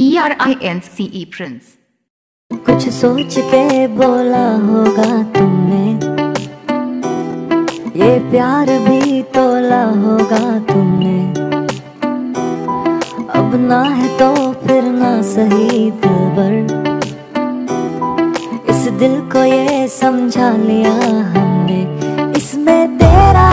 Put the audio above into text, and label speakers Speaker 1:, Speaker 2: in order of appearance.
Speaker 1: E R I N C E Prince.
Speaker 2: कुछ सोच के बोला होगा तुमने। ये प्यार भी तोला होगा तुमने। अब ना है तो फिर ना सही दिल भर इस दिल को ये समझा लिया हमने। इसमें तेरा